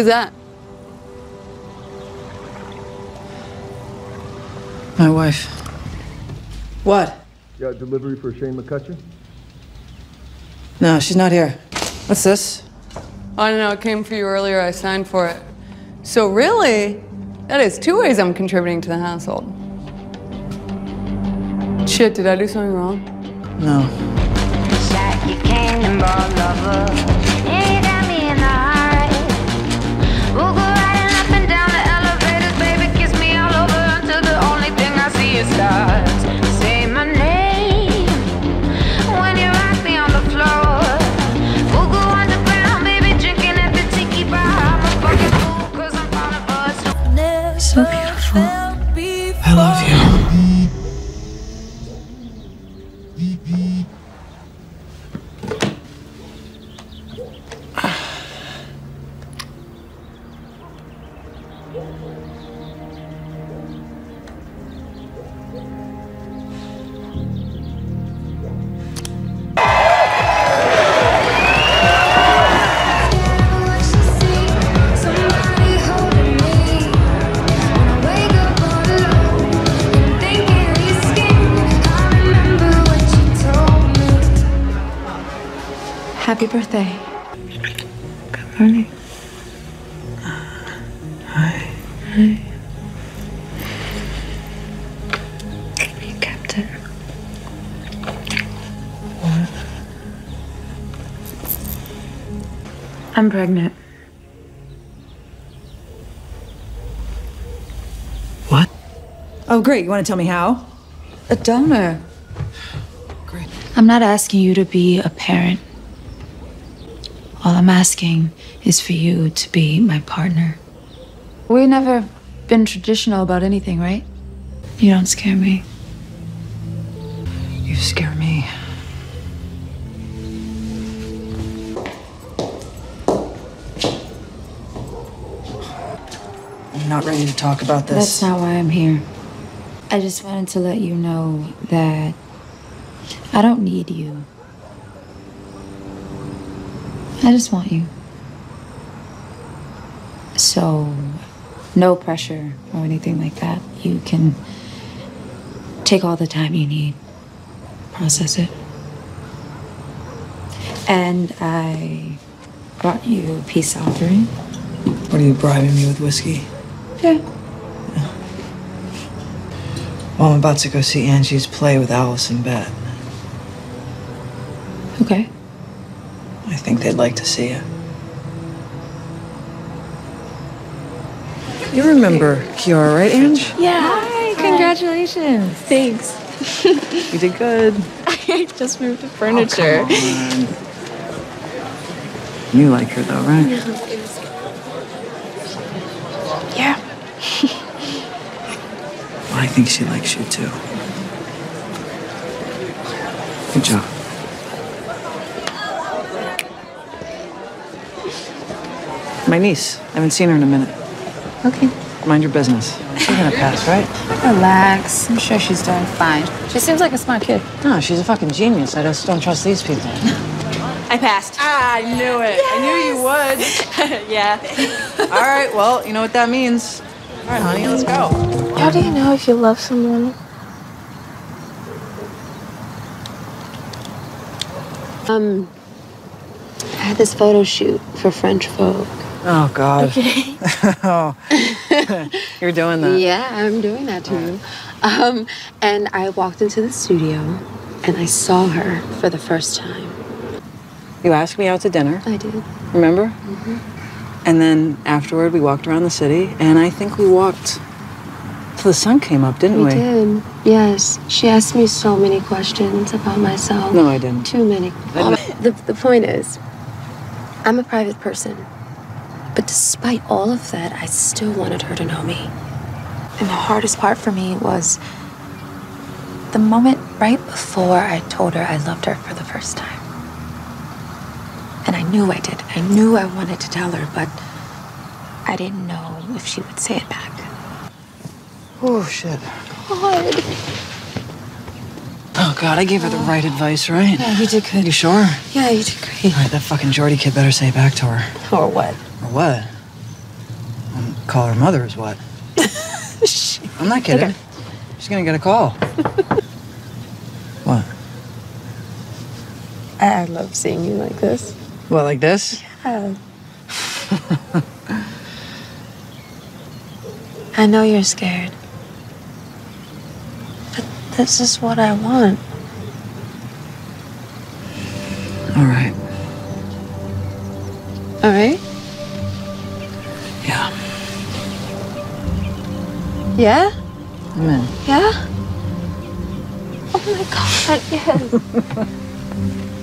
Who's that? My wife. What? Got delivery for Shane McCutcheon? No, she's not here. What's this? I don't know. It came for you earlier. I signed for it. So really, that is two ways I'm contributing to the household. Shit, did I do something wrong? No. Birthday. Good morning. Hi. You kept it. I'm pregnant. What? Oh, great. You want to tell me how? A donor. Great. I'm not asking you to be a parent. All I'm asking is for you to be my partner. We've never been traditional about anything, right? You don't scare me. You scare me. I'm not ready to talk about this. That's not why I'm here. I just wanted to let you know that I don't need you. I just want you. So, no pressure or anything like that. You can take all the time you need, process it. And I brought you a peace offering. What are you bribing me with whiskey? Yeah. Well, I'm about to go see Angie's play with Alice Allison Bette. Okay. I think they'd like to see you. You remember Quiara, right, Ange? Yeah. Hi, congratulations. Thanks. You did good. I just moved the furniture. Oh, you like her though, right? Yeah. Well, I think she likes you too. Good job. My niece. I haven't seen her in a minute. Okay. Mind your business. She's gonna pass, right? Relax. I'm sure she's doing fine. She seems like a smart kid. No, she's a fucking genius. I just don't trust these people. I passed. Ah, I knew it. I knew you would. yeah. All right, well, you know what that means. All right, honey, let's go. How do you know if you love someone? Um, I had this photo shoot for French Vogue. Oh, God. Okay. oh, you're doing that. Yeah, I'm doing that too. Um, and I walked into the studio and I saw her for the first time. You asked me out to dinner, I did. remember? Mm -hmm. And then afterward, we walked around the city, and I think we walked till the sun came up, didn't we? We did. Yes. She asked me so many questions about myself. No, I didn't. Too many. I The, the point is, I'm a private person. But despite all of that, I still wanted her to know me. And the hardest part for me was the moment right before I told her I loved her for the first time. And I knew I did. I knew I wanted to tell her, but I didn't know if she would say it back. Oh, shit. God. God, I gave her the right advice, right? Yeah, you did good. You sure? Yeah, you did great. All right, that fucking Jordi kid better say it back to her. Or what? Or what? Um, call her mother is what? I'm not kidding. Okay. She's gonna get a call. what? I love seeing you like this. What, like this? Yeah. I know you're scared. But this is what I want. All right. All right? Yeah. Yeah? I'm in. Yeah? Oh my god, yes.